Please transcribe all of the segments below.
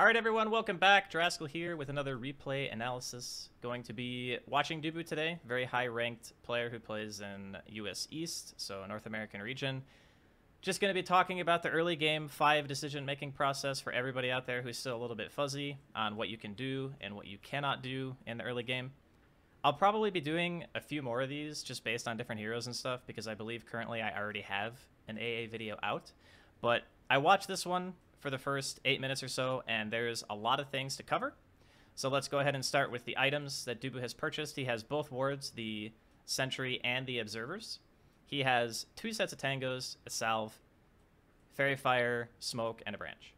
Alright everyone, welcome back. Draskyl here with another replay analysis. Going to be watching Dubu today. Very high ranked player who plays in US East, so North American region. Just going to be talking about the early game 5 decision making process for everybody out there who's still a little bit fuzzy on what you can do and what you cannot do in the early game. I'll probably be doing a few more of these just based on different heroes and stuff because I believe currently I already have an AA video out. But I watched this one for the first eight minutes or so, and there's a lot of things to cover. So let's go ahead and start with the items that Dubu has purchased. He has both wards, the Sentry and the Observers. He has two sets of tangos, a salve, Faerie Fire, smoke, and a branch.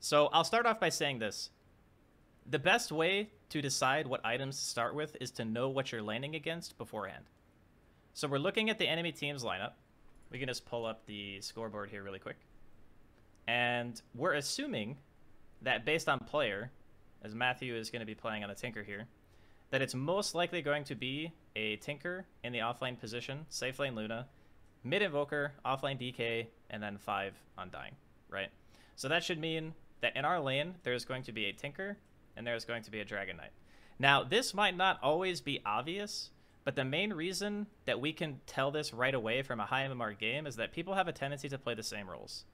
So I'll start off by saying this. The best way to decide what items to start with is to know what you're landing against beforehand. So we're looking at the enemy team's lineup. We can just pull up the scoreboard here really quick. And we're assuming that based on player, as Matthew is going to be playing on a Tinker here, that it's most likely going to be a Tinker in the offlane position, safe lane Luna, mid Invoker, offlane DK, and then 5 Undying, right? So that should mean that in our lane, there's going to be a Tinker, and there's going to be a Dragon Knight. Now, this might not always be obvious, but the main reason that we can tell this right away from a high MMR game is that people have a tendency to play the same roles.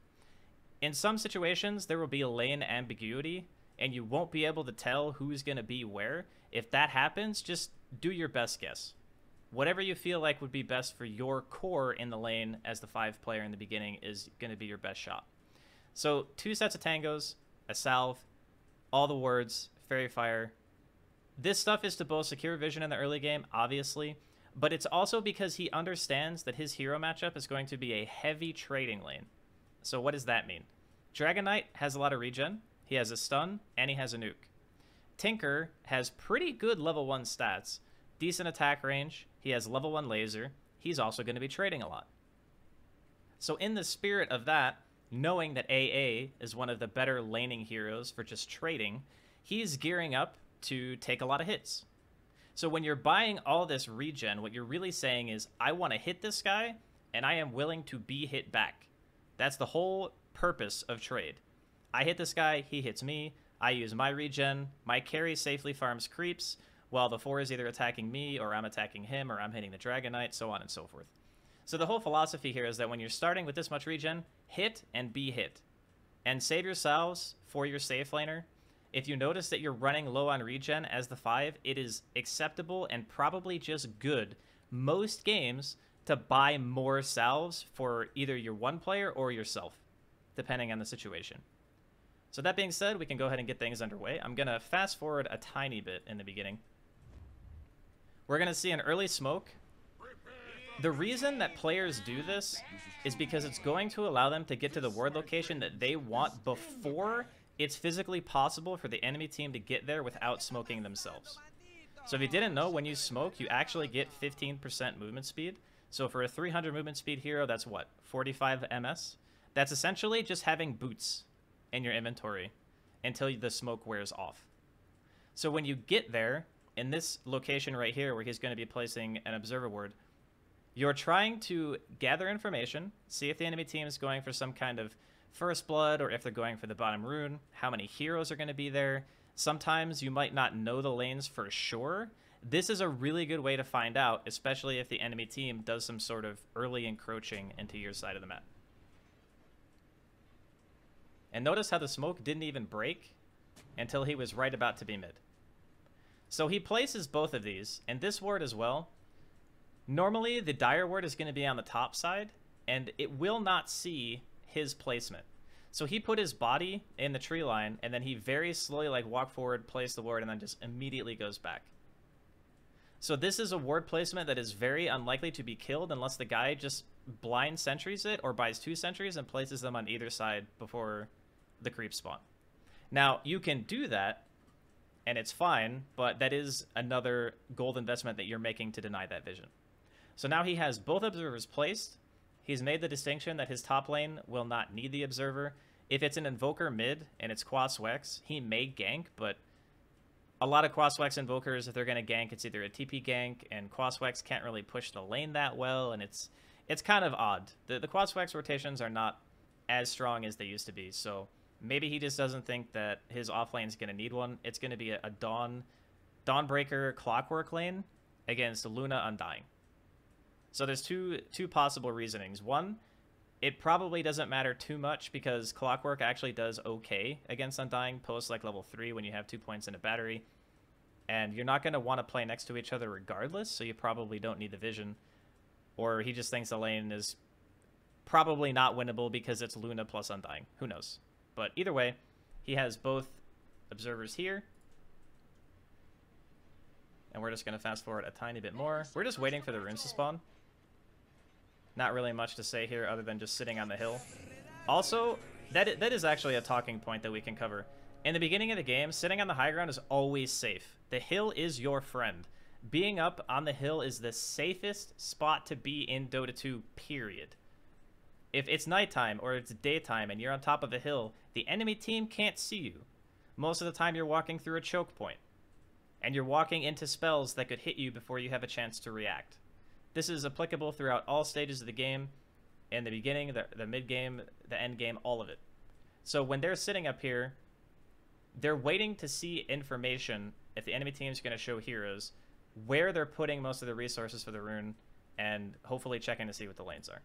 In some situations, there will be a lane ambiguity, and you won't be able to tell who's going to be where. If that happens, just do your best guess. Whatever you feel like would be best for your core in the lane as the five player in the beginning is going to be your best shot. So, two sets of tangos, a salve, all the wards, Faerie Fire. This stuff is to both secure vision in the early game, obviously, but it's also because he understands that his hero matchup is going to be a heavy trading lane. So, what does that mean? Dragon Knight has a lot of regen. He has a stun, and he has a nuke. Tinker has pretty good level 1 stats. Decent attack range. He has level 1 laser. He's also going to be trading a lot. So in the spirit of that, knowing that AA is one of the better laning heroes for just trading, he's gearing up to take a lot of hits. So when you're buying all this regen, what you're really saying is, I want to hit this guy, and I am willing to be hit back. That's the whole purpose of trade. I hit this guy, he hits me, I use my regen, my carry safely farms creeps, while the 4 is either attacking me, or I'm attacking him, or I'm hitting the Dragon Knight, so on and so forth. So the whole philosophy here is that when you're starting with this much regen, hit and be hit. And save yourselves for your safe laner. If you notice that you're running low on regen as the 5, it is acceptable and probably just good most games to buy more salves for either your one player or yourself depending on the situation. So that being said, we can go ahead and get things underway. I'm going to fast forward a tiny bit in the beginning. We're going to see an early smoke. The reason that players do this is because it's going to allow them to get to the ward location that they want before it's physically possible for the enemy team to get there without smoking themselves. So if you didn't know, when you smoke, you actually get 15% movement speed. So for a 300 movement speed hero, that's what, 45 MS? That's essentially just having boots in your inventory until the smoke wears off. So when you get there, in this location right here where he's going to be placing an observer ward, you're trying to gather information, see if the enemy team is going for some kind of first blood or if they're going for the bottom rune, how many heroes are going to be there. Sometimes you might not know the lanes for sure. This is a really good way to find out, especially if the enemy team does some sort of early encroaching into your side of the map. And notice how the smoke didn't even break until he was right about to be mid. So he places both of these, and this ward as well. Normally, the Dire ward is going to be on the top side, and it will not see his placement. So he put his body in the tree line, and then he very slowly like walk forward, place the ward, and then just immediately goes back. So this is a ward placement that is very unlikely to be killed unless the guy just blind sentries it or buys two sentries and places them on either side before the creep spawn. Now, you can do that, and it's fine, but that is another gold investment that you're making to deny that vision. So now he has both observers placed. He's made the distinction that his top lane will not need the observer. If it's an invoker mid and it's Quaswex, he may gank, but a lot of Quaswex invokers, if they're going to gank, it's either a TP gank, and Quaswex can't really push the lane that well, and it's it's kind of odd. The, the Quaswex rotations are not as strong as they used to be, so maybe he just doesn't think that his off lane is going to need one. It's going to be a, a Dawn, Dawnbreaker Clockwork lane against Luna Undying. So there's two two possible reasonings. One, it probably doesn't matter too much because Clockwork actually does okay against Undying post like level 3 when you have two points in a battery. And you're not going to want to play next to each other regardless, so you probably don't need the vision. Or he just thinks the lane is probably not winnable because it's Luna plus Undying. Who knows? But either way, he has both observers here. And we're just going to fast forward a tiny bit more. We're just waiting for the runes to spawn. Not really much to say here other than just sitting on the hill. Also, that that is actually a talking point that we can cover. In the beginning of the game, sitting on the high ground is always safe. The hill is your friend. Being up on the hill is the safest spot to be in Dota 2, period. If it's nighttime or it's daytime and you're on top of a hill, the enemy team can't see you. Most of the time you're walking through a choke point. And you're walking into spells that could hit you before you have a chance to react. This is applicable throughout all stages of the game, in the beginning, the, the mid game, the end game, all of it. So when they're sitting up here, they're waiting to see information if the enemy team is going to show heroes, where they're putting most of the resources for the rune, and hopefully checking to see what the lanes are.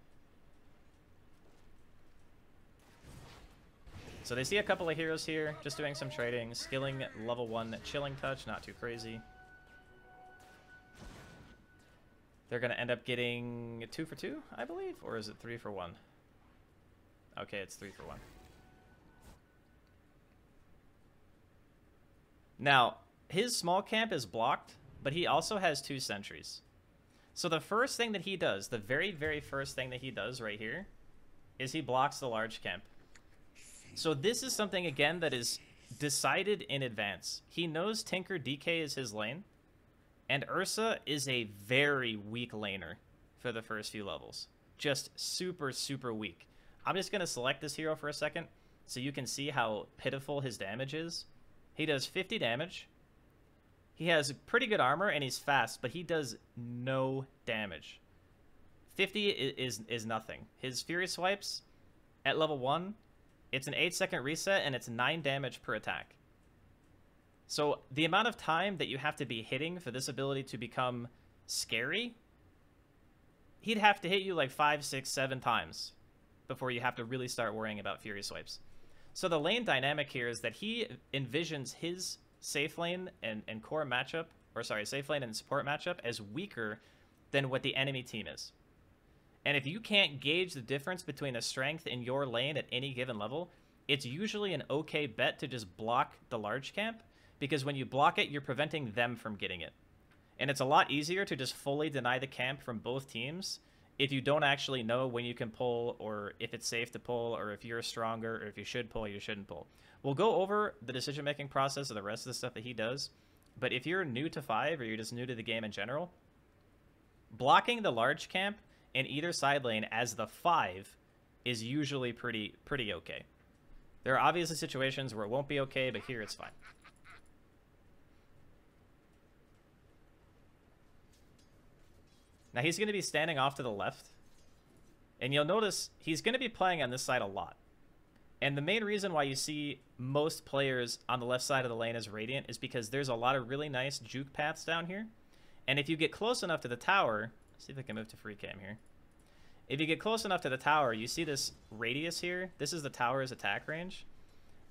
So they see a couple of heroes here, just doing some trading, skilling level 1 chilling touch, not too crazy. They're going to end up getting two for two, I believe? Or is it three for one? Okay, it's three for one. Now, his small camp is blocked, but he also has two sentries. So the first thing that he does, the very, very first thing that he does right here, is he blocks the large camp. So this is something, again, that is decided in advance. He knows Tinker DK is his lane. And Ursa is a very weak laner for the first few levels. Just super, super weak. I'm just going to select this hero for a second so you can see how pitiful his damage is. He does 50 damage. He has pretty good armor and he's fast, but he does no damage. 50 is, is, is nothing. His Fury Swipes at level 1, it's an 8 second reset and it's 9 damage per attack. So the amount of time that you have to be hitting for this ability to become scary, he'd have to hit you like five, six, seven times before you have to really start worrying about Fury Swipes. So the lane dynamic here is that he envisions his safe lane and, and core matchup, or sorry, safe lane and support matchup as weaker than what the enemy team is. And if you can't gauge the difference between the strength in your lane at any given level, it's usually an okay bet to just block the large camp because when you block it, you're preventing them from getting it. And it's a lot easier to just fully deny the camp from both teams if you don't actually know when you can pull or if it's safe to pull or if you're stronger or if you should pull you shouldn't pull. We'll go over the decision making process of the rest of the stuff that he does. But if you're new to 5 or you're just new to the game in general, blocking the large camp in either side lane as the 5 is usually pretty pretty okay. There are obviously situations where it won't be okay, but here it's fine. Now he's going to be standing off to the left. And you'll notice he's going to be playing on this side a lot. And the main reason why you see most players on the left side of the lane as Radiant is because there's a lot of really nice juke paths down here. And if you get close enough to the tower, see if I can move to free cam here. If you get close enough to the tower, you see this radius here. This is the tower's attack range.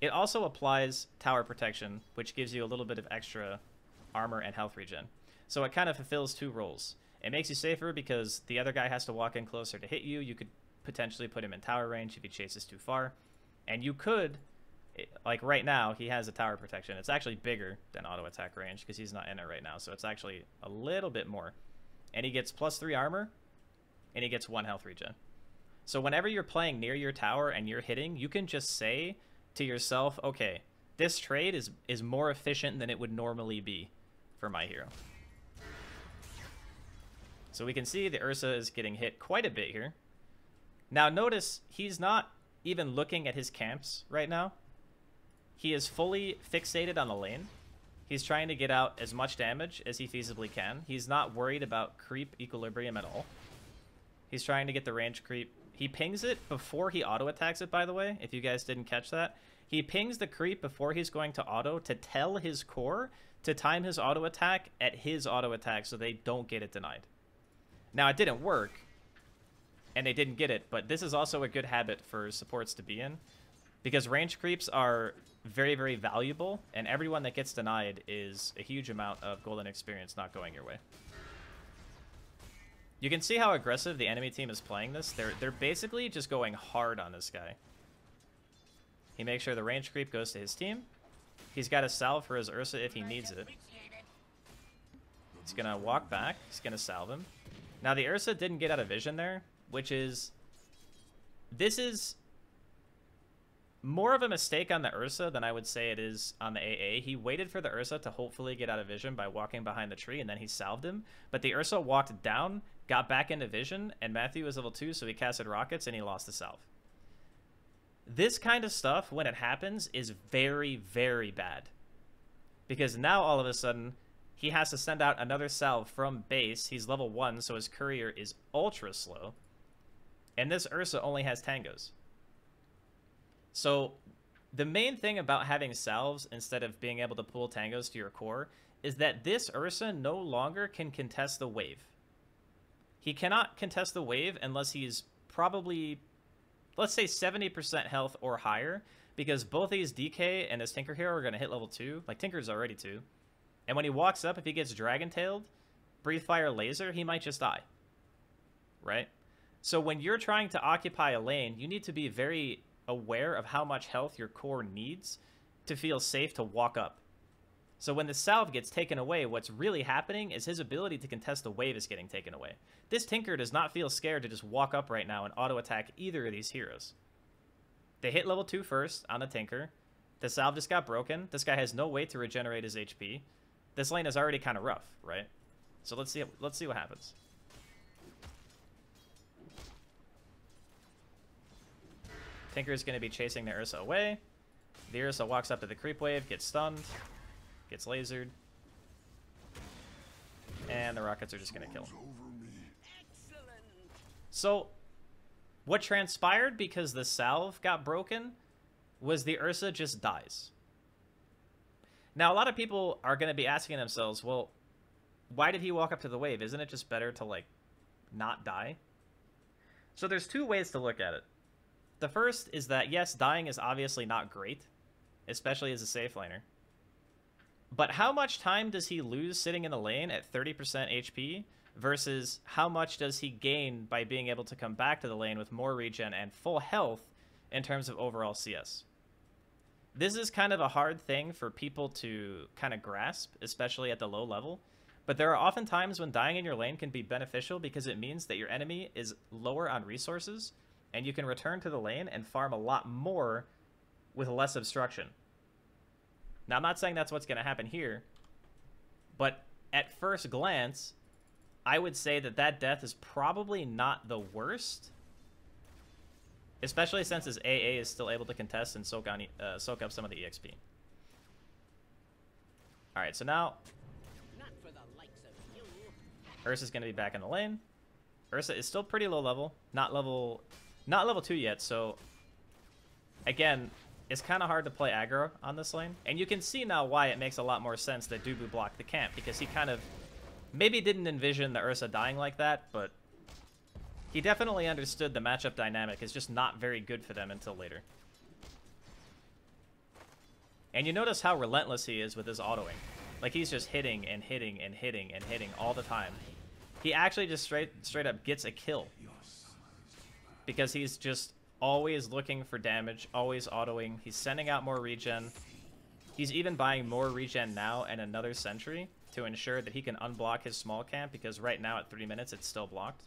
It also applies tower protection, which gives you a little bit of extra armor and health regen. So it kind of fulfills two roles. It makes you safer because the other guy has to walk in closer to hit you. You could potentially put him in tower range if he chases too far. And you could, eh, like right now, he has a tower protection. It's actually bigger than auto attack range because he's not in it right now. So it's actually a little bit more. And he gets plus three armor and he gets one health regen. So whenever you're playing near your tower and you're hitting, you can just say to yourself, okay, this trade is, is more efficient than it would normally be for my hero. So we can see the Ursa is getting hit quite a bit here. Now notice he's not even looking at his camps right now. He is fully fixated on the lane. He's trying to get out as much damage as he feasibly can. He's not worried about creep equilibrium at all. He's trying to get the range creep. He pings it before he auto attacks it, by the way, if you guys didn't catch that. He pings the creep before he's going to auto to tell his core to time his auto attack at his auto attack so they don't get it denied. Now, it didn't work, and they didn't get it, but this is also a good habit for supports to be in, because range creeps are very, very valuable, and everyone that gets denied is a huge amount of golden experience not going your way. You can see how aggressive the enemy team is playing this. They're, they're basically just going hard on this guy. He makes sure the range creep goes to his team. He's got a salve for his Ursa if he needs it. He's to walk back. He's to salve him. Now, the Ursa didn't get out of vision there, which is... This is more of a mistake on the Ursa than I would say it is on the AA. He waited for the Ursa to hopefully get out of vision by walking behind the tree, and then he salved him. But the Ursa walked down, got back into vision, and Matthew was level 2, so he casted rockets, and he lost the salve. This kind of stuff, when it happens, is very, very bad. Because now, all of a sudden, he has to send out another salve from base. He's level 1, so his courier is ultra slow. And this Ursa only has tangos. So the main thing about having salves instead of being able to pull tangos to your core is that this Ursa no longer can contest the wave. He cannot contest the wave unless he's probably, let's say 70% health or higher, because both these DK and his Tinker Hero are going to hit level 2. Like, Tinker's already 2. And when he walks up, if he gets Dragon Tailed, Breathe Fire Laser, he might just die. Right? So when you're trying to occupy a lane, you need to be very aware of how much health your core needs to feel safe to walk up. So when the salve gets taken away, what's really happening is his ability to contest the wave is getting taken away. This Tinker does not feel scared to just walk up right now and auto-attack either of these heroes. They hit level 2 first on the Tinker. The salve just got broken. This guy has no way to regenerate his HP. This lane is already kind of rough, right? So let's see let's see what happens. Tinker is going to be chasing the Ursa away. The Ursa walks up to the creep wave, gets stunned, gets lasered. And the rockets are just going to kill him. So, what transpired because the salve got broken was the Ursa just dies. Now, a lot of people are going to be asking themselves, well, why did he walk up to the wave? Isn't it just better to, like, not die? So there's two ways to look at it. The first is that, yes, dying is obviously not great, especially as a safe laner. But how much time does he lose sitting in the lane at 30% HP versus how much does he gain by being able to come back to the lane with more regen and full health in terms of overall CS? This is kind of a hard thing for people to kind of grasp, especially at the low level. But there are often times when dying in your lane can be beneficial because it means that your enemy is lower on resources and you can return to the lane and farm a lot more with less obstruction. Now, I'm not saying that's what's going to happen here, but at first glance, I would say that that death is probably not the worst, especially since his AA is still able to contest and soak, on, uh, soak up some of the EXP. Alright, so now... Ursa's going to be back in the lane. Ursa is still pretty low level. Not level not level 2 yet, so... Again, it's kind of hard to play aggro on this lane. And you can see now why it makes a lot more sense that Dubu blocked the camp, because he kind of... Maybe didn't envision the Ursa dying like that, but... He definitely understood the matchup dynamic is just not very good for them until later. And you notice how relentless he is with his autoing. Like, he's just hitting and hitting and hitting and hitting all the time. He actually just straight straight up gets a kill because he's just always looking for damage, always autoing. He's sending out more regen. He's even buying more regen now and another sentry to ensure that he can unblock his small camp because right now at 3 minutes it's still blocked.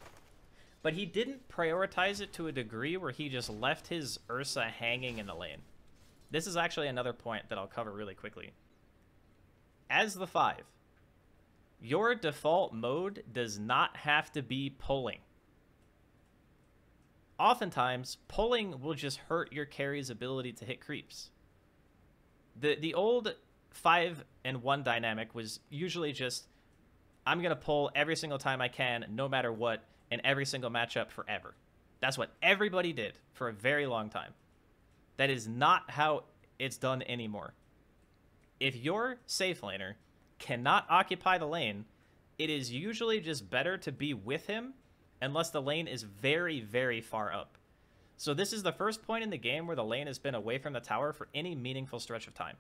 But he didn't prioritize it to a degree where he just left his Ursa hanging in the lane. This is actually another point that I'll cover really quickly. As the 5, your default mode does not have to be pulling oftentimes pulling will just hurt your carry's ability to hit creeps. The the old 5 and 1 dynamic was usually just I'm going to pull every single time I can no matter what in every single matchup forever. That's what everybody did for a very long time. That is not how it's done anymore. If your safe laner cannot occupy the lane, it is usually just better to be with him unless the lane is very, very far up. So this is the first point in the game where the lane has been away from the tower for any meaningful stretch of time.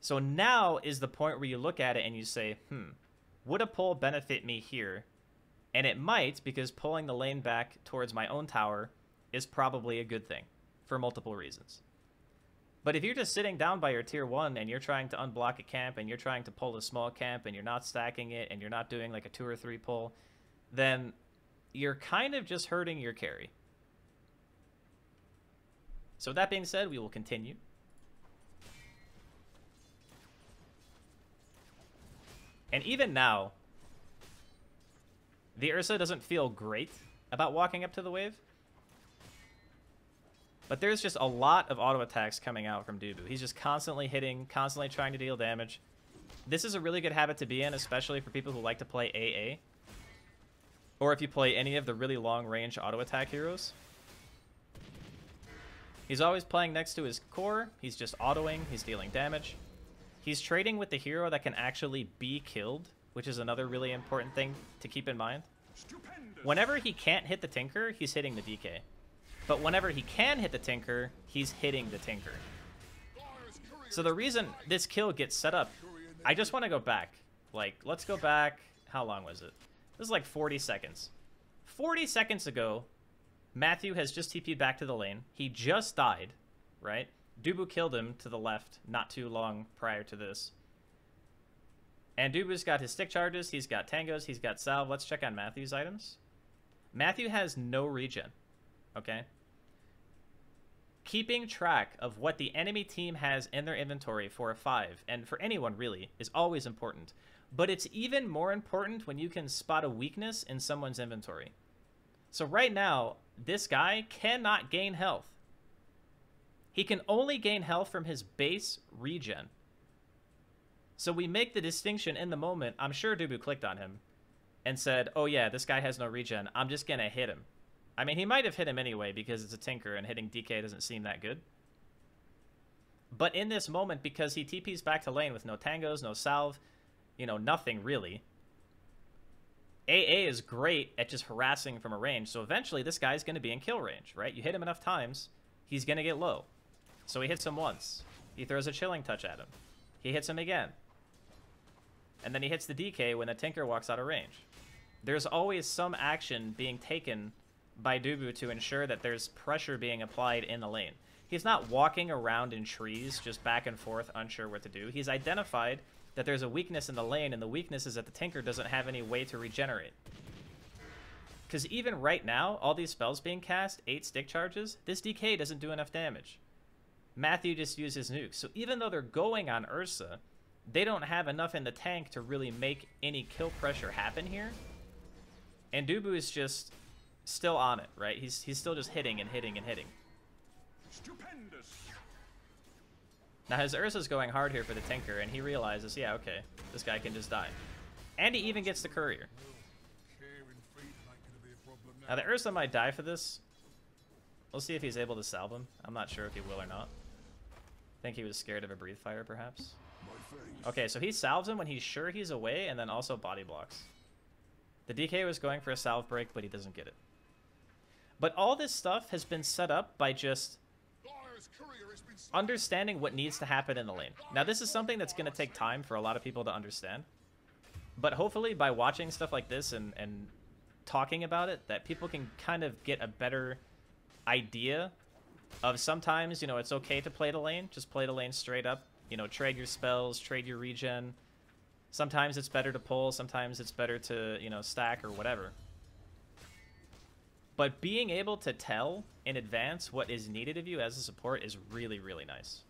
So now is the point where you look at it and you say, hmm, would a pull benefit me here? And it might, because pulling the lane back towards my own tower is probably a good thing for multiple reasons. But if you're just sitting down by your tier 1 and you're trying to unblock a camp and you're trying to pull a small camp and you're not stacking it and you're not doing like a 2 or 3 pull, then you're kind of just hurting your carry. So with that being said, we will continue. And even now, the Ursa doesn't feel great about walking up to the wave. But there's just a lot of auto attacks coming out from Dubu. He's just constantly hitting, constantly trying to deal damage. This is a really good habit to be in, especially for people who like to play AA. Or if you play any of the really long range auto attack heroes. He's always playing next to his core. He's just autoing. He's dealing damage. He's trading with the hero that can actually be killed, which is another really important thing to keep in mind. Whenever he can't hit the Tinker, he's hitting the DK. But whenever he can hit the Tinker, he's hitting the Tinker. So the reason this kill gets set up, I just want to go back. Like, let's go back. How long was it? This is like 40 seconds. 40 seconds ago, Matthew has just TP'd back to the lane. He just died, right? Dubu killed him to the left not too long prior to this. And Dubu's got his stick charges, he's got tangos, he's got salve. Let's check on Matthew's items. Matthew has no regen, okay? Keeping track of what the enemy team has in their inventory for a 5, and for anyone really, is always important. But it's even more important when you can spot a weakness in someone's inventory. So right now, this guy cannot gain health. He can only gain health from his base regen. So we make the distinction in the moment. I'm sure Dubu clicked on him and said, oh yeah, this guy has no regen. I'm just going to hit him. I mean, he might have hit him anyway because it's a Tinker and hitting DK doesn't seem that good. But in this moment, because he TP's back to lane with no tangos, no salve, you know, nothing really, AA is great at just harassing from a range. So eventually this guy's going to be in kill range, right? You hit him enough times, he's going to get low. So he hits him once. He throws a chilling touch at him. He hits him again. And then he hits the DK when the Tinker walks out of range. There's always some action being taken by Dubu to ensure that there's pressure being applied in the lane. He's not walking around in trees, just back and forth, unsure what to do. He's identified that there's a weakness in the lane, and the weakness is that the Tinker doesn't have any way to regenerate. Because even right now, all these spells being cast, 8 stick charges, this DK doesn't do enough damage. Matthew just uses nukes. So even though they're going on Ursa, they don't have enough in the tank to really make any kill pressure happen here. And Dubu is just still on it, right? He's he's still just hitting and hitting and hitting. Stupendous. Now his Ursa's going hard here for the Tinker, and he realizes, yeah, okay, this guy can just die. And he even gets the Courier. Now the Ursa might die for this. We'll see if he's able to salve him. I'm not sure if he will or not think he was scared of a breathe fire, perhaps. Okay, so he salves him when he's sure he's away, and then also body blocks. The DK was going for a salve break, but he doesn't get it. But all this stuff has been set up by just understanding what needs to happen in the lane. Now, this is something that's going to take time for a lot of people to understand. But hopefully, by watching stuff like this and, and talking about it, that people can kind of get a better idea of sometimes, you know, it's okay to play the lane. Just play the lane straight up. You know, trade your spells, trade your regen. Sometimes it's better to pull. Sometimes it's better to, you know, stack or whatever. But being able to tell in advance what is needed of you as a support is really, really nice.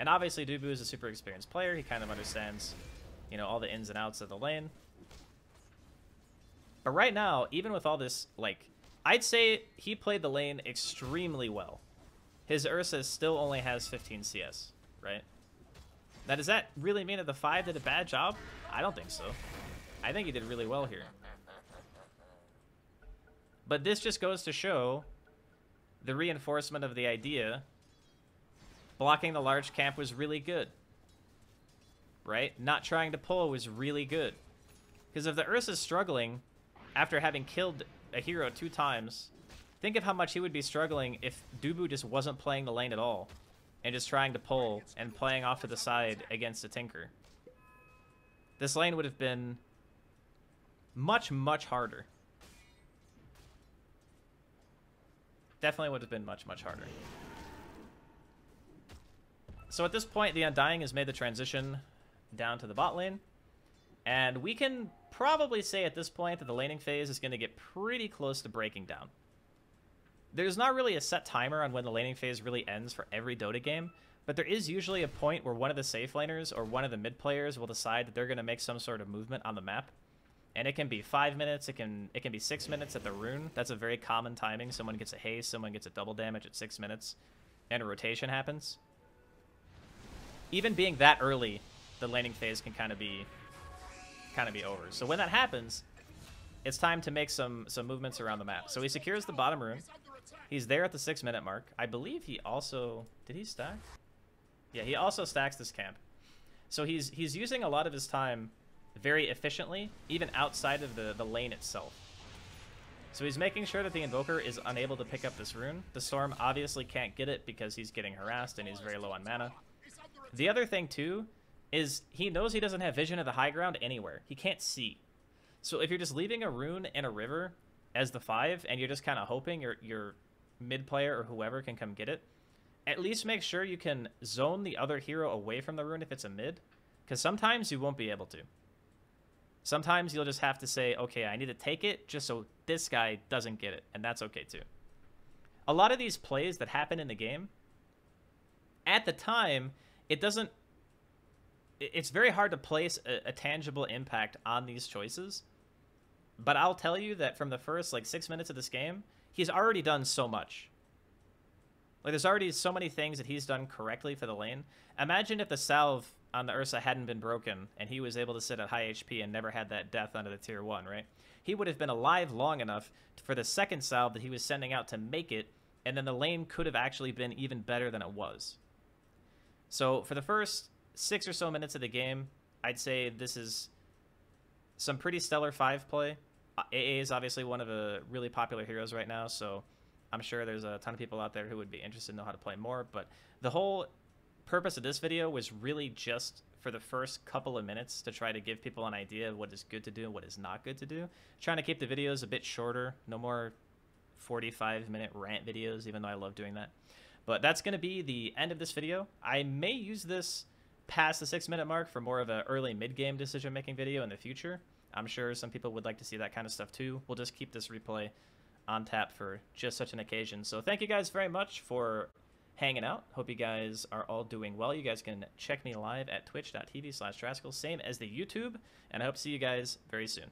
And obviously, Dubu is a super experienced player. He kind of understands, you know, all the ins and outs of the lane. But right now, even with all this, like, I'd say he played the lane extremely well his Ursa still only has 15 CS, right? Now, does that really mean that the 5 did a bad job? I don't think so. I think he did really well here. But this just goes to show the reinforcement of the idea Blocking the large camp was really good. Right? Not trying to pull was really good. Because if the Ursa's struggling after having killed a hero two times, think of how much he would be struggling if Dubu just wasn't playing the lane at all and just trying to pull and playing off to the side against a Tinker. This lane would have been much, much harder. Definitely would have been much, much harder. So at this point, the Undying has made the transition down to the bot lane. And we can probably say at this point that the laning phase is going to get pretty close to breaking down. There's not really a set timer on when the laning phase really ends for every Dota game, but there is usually a point where one of the safe laners or one of the mid players will decide that they're going to make some sort of movement on the map. And it can be five minutes, it can it can be six minutes at the rune. That's a very common timing. Someone gets a haste, someone gets a double damage at six minutes, and a rotation happens. Even being that early, the laning phase can kind of be kind of be over. So when that happens, it's time to make some some movements around the map. So he secures the bottom rune. He's there at the six minute mark. I believe he also did he stack? Yeah, he also stacks this camp. So he's he's using a lot of his time very efficiently, even outside of the, the lane itself. So he's making sure that the Invoker is unable to pick up this rune. The Storm obviously can't get it because he's getting harassed and he's very low on mana. The other thing, too, is he knows he doesn't have vision of the high ground anywhere. He can't see. So if you're just leaving a rune and a river as the 5, and you're just kind of hoping your, your mid player or whoever can come get it, at least make sure you can zone the other hero away from the rune if it's a mid, because sometimes you won't be able to. Sometimes you'll just have to say, okay, I need to take it just so this guy doesn't get it, and that's okay too. A lot of these plays that happen in the game, at the time, it doesn't it's very hard to place a, a, tangible impact on these choices. But I'll tell you that from the first like six minutes of this game, he's already done so much. Like there's already so many things that he's done correctly for the lane. Imagine if the salve on the Ursa hadn't been broken and he was able to sit at high HP and never had that death under the tier 1, right? He would have been alive long enough for the second salve that he was sending out to make it, and then the lane could have actually been even better than it was. So for the first six or so minutes of the game, I'd say this is some pretty stellar five play. Uh, AA is obviously one of the really popular heroes right now, so I'm sure there's a ton of people out there who would be interested in know how to play more. But the whole purpose of this video was really just for the first couple of minutes to try to give people an idea of what is good to do and what is not good to do. Trying to keep the videos a bit shorter, no more 45 minute rant videos, even though I love doing that. But that's going to be the end of this video. I may use this past the six minute mark for more of an early mid game decision making video in the future. I'm sure some people would like to see that kind of stuff too. We'll just keep this replay on tap for just such an occasion. So thank you guys very much for hanging out. Hope you guys are all doing well. You guys can check me live at twitch.tv slash same as the YouTube, and I hope to see you guys very soon.